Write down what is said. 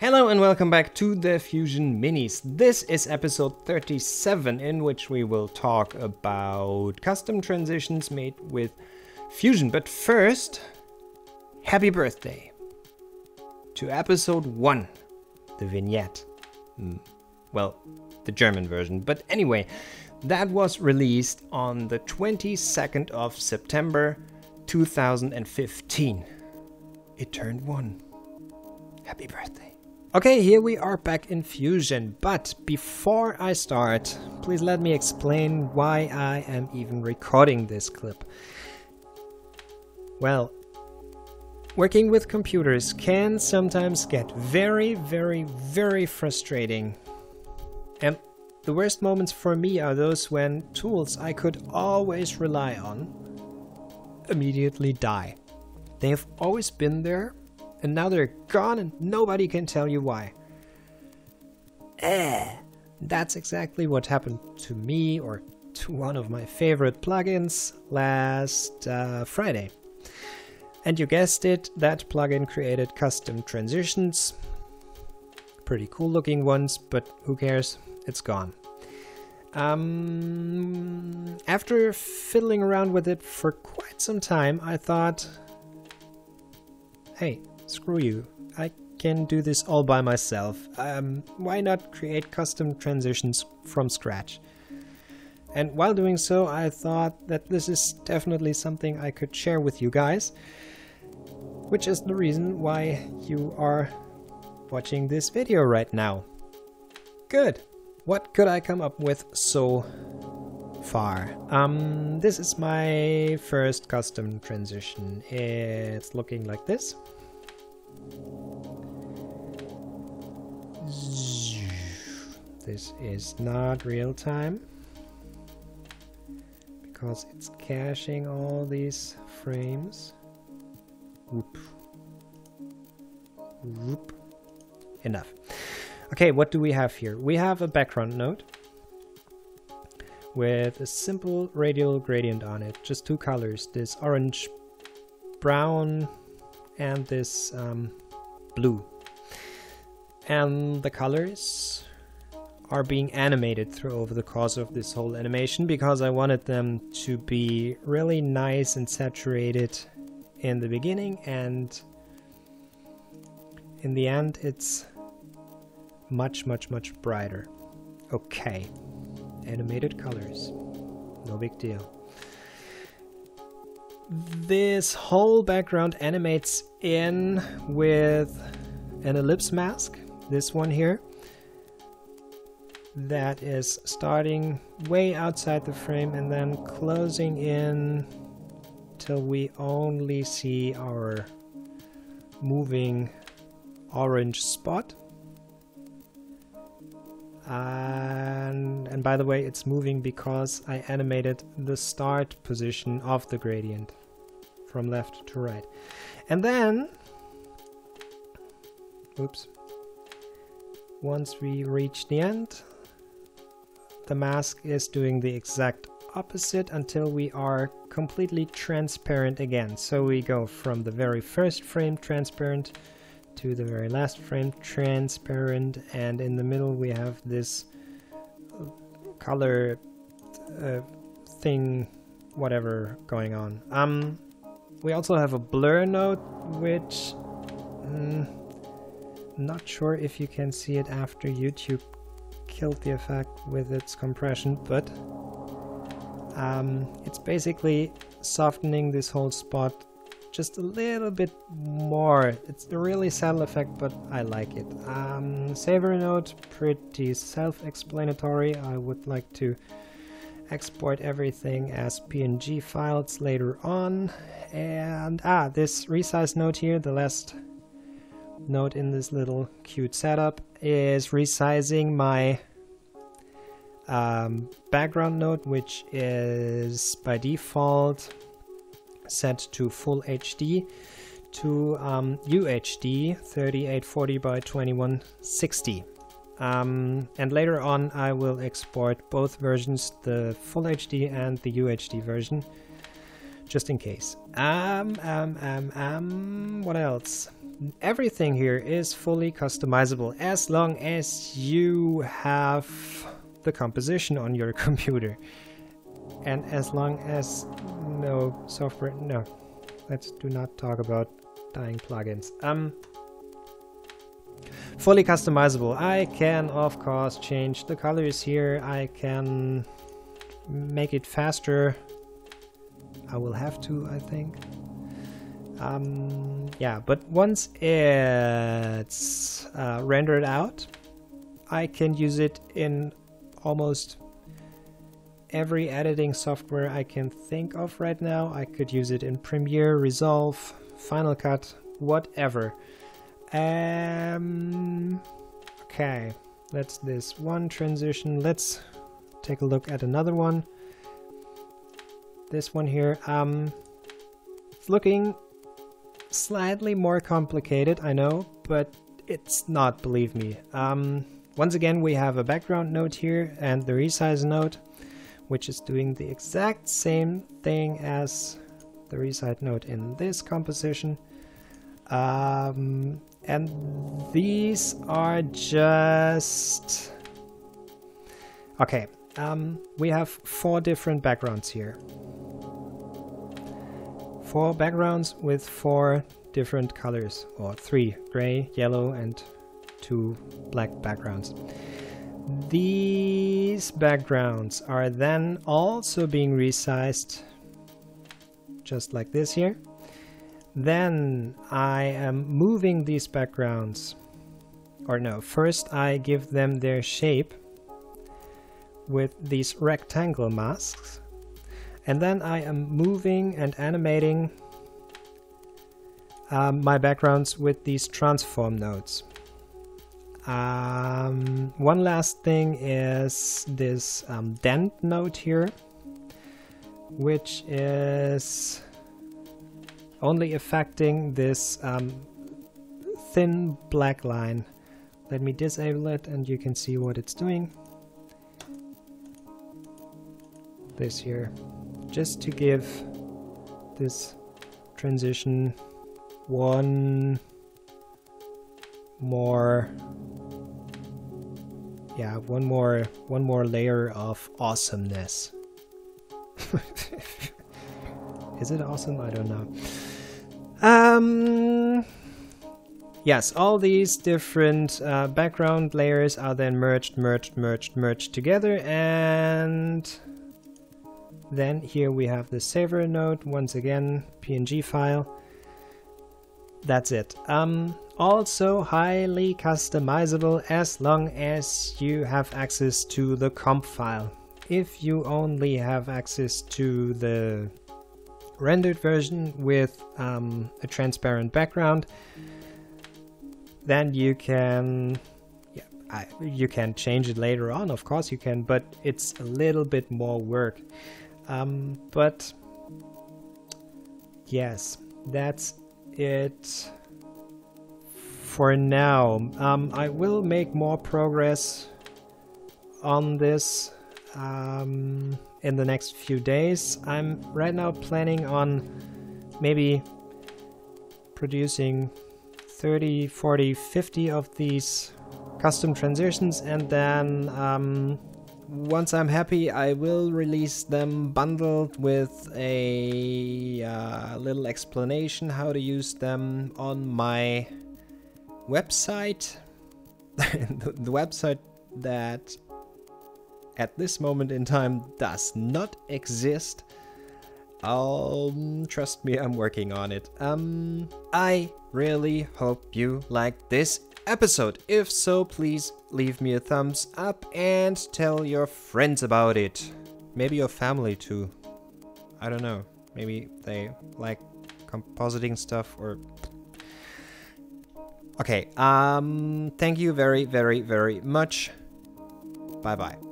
Hello and welcome back to the Fusion Minis. This is episode 37 in which we will talk about custom transitions made with Fusion. But first, happy birthday to episode 1, the vignette. Mm, well, the German version. But anyway, that was released on the 22nd of September 2015. It turned 1. Happy birthday. Okay, here we are back in Fusion, but before I start, please let me explain why I am even recording this clip. Well, working with computers can sometimes get very, very, very frustrating. And the worst moments for me are those when tools I could always rely on immediately die. They have always been there, and now they're gone and nobody can tell you why. Eh, that's exactly what happened to me or to one of my favorite plugins last uh, Friday. And you guessed it, that plugin created custom transitions. Pretty cool looking ones, but who cares? It's gone. Um, after fiddling around with it for quite some time, I thought, hey, Screw you. I can do this all by myself. Um, why not create custom transitions from scratch? And while doing so, I thought that this is definitely something I could share with you guys, which is the reason why you are watching this video right now. Good. What could I come up with so far? Um, this is my first custom transition. It's looking like this. This is not real time because it's caching all these frames. Whoop. Whoop. Enough. Okay, what do we have here? We have a background node with a simple radial gradient on it. Just two colors, this orange brown and this um, blue. And the colors are being animated through over the course of this whole animation because I wanted them to be really nice and saturated in the beginning and in the end it's much much much brighter. Okay, animated colors, no big deal. This whole background animates in with an ellipse mask, this one here that is starting way outside the frame and then closing in till we only see our moving orange spot. And, and by the way, it's moving because I animated the start position of the gradient from left to right. And then, oops, once we reach the end, the mask is doing the exact opposite until we are completely transparent again. So we go from the very first frame transparent to the very last frame transparent and in the middle we have this color uh, thing whatever going on. Um, we also have a blur node which mm, not sure if you can see it after YouTube killed the effect with its compression, but um, it's basically softening this whole spot just a little bit more. It's a really subtle effect, but I like it. Um, saver node, pretty self-explanatory. I would like to export everything as PNG files later on. And ah, this resize node here, the last node in this little cute setup, is resizing my um, background node, which is by default set to full HD to um, UHD 3840 by 2160. Um, and later on I will export both versions, the full HD and the UHD version, just in case. Um, um, um, um, what else? everything here is fully customizable as long as you have the composition on your computer. And as long as no software, no, let's do not talk about dying plugins. Um, fully customizable. I can, of course, change the colors here. I can make it faster. I will have to, I think. Um, yeah, but once it's uh, rendered out, I can use it in almost every editing software I can think of right now. I could use it in Premiere, Resolve, Final Cut, whatever. Um, okay, that's this one transition. Let's take a look at another one. This one here. Um, it's looking slightly more complicated, I know, but it's not, believe me. Um, once again, we have a background node here and the resize node, which is doing the exact same thing as the resize node in this composition. Um, and these are just... Okay, um, we have four different backgrounds here. Four backgrounds with four different colors, or three, gray, yellow, and two black backgrounds. These backgrounds are then also being resized just like this here. Then I am moving these backgrounds, or no, first I give them their shape with these rectangle masks. And then I am moving and animating um, my backgrounds with these transform nodes. Um, one last thing is this um, dent node here, which is only affecting this um, thin black line. Let me disable it and you can see what it's doing. This here, just to give this transition one more yeah one more one more layer of awesomeness is it awesome i don't know um, yes, all these different uh, background layers are then merged, merged, merged, merged together and then here we have the saver node, once again, PNG file. That's it. Um, also highly customizable as long as you have access to the comp file. If you only have access to the rendered version with um, a transparent background, then you can yeah, I, you can change it later on, of course you can, but it's a little bit more work. Um, but yes, that's it for now. Um, I will make more progress on this um, in the next few days. I'm right now planning on maybe producing 30, 40, 50 of these custom transitions and then um, once I'm happy I will release them bundled with a uh, little explanation how to use them on my website the, the website that at this moment in time does not exist. Um, trust me, I'm working on it. Um, I really hope you liked this episode. If so, please leave me a thumbs up and tell your friends about it. Maybe your family too. I don't know. Maybe they like compositing stuff or... Okay, um, thank you very, very, very much. Bye-bye.